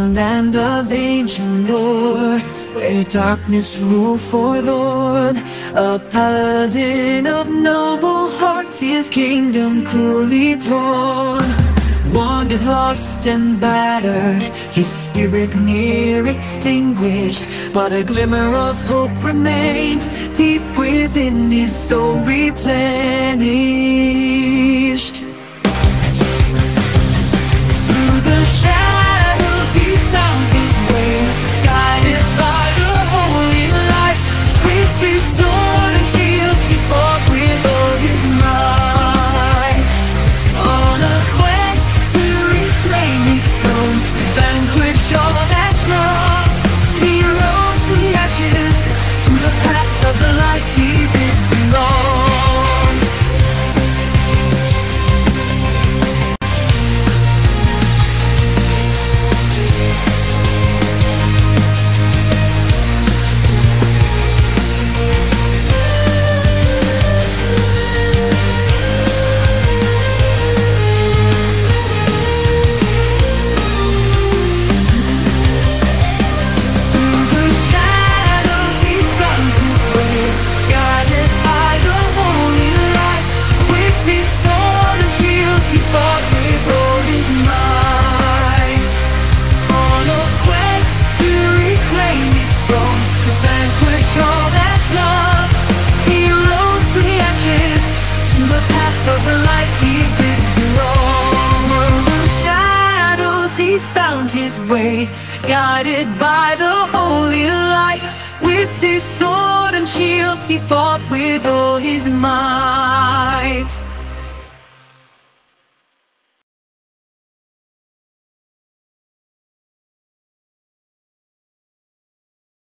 a land of ancient lore Where darkness ruled forlorn A paladin of noble heart His kingdom cruelly torn. Wandered lost and battered His spirit near extinguished. But a glimmer of hope remained Deep within his soul replenished The path of the light he did shadows he found his way Guided by the holy light. With his sword and shield he fought with all his might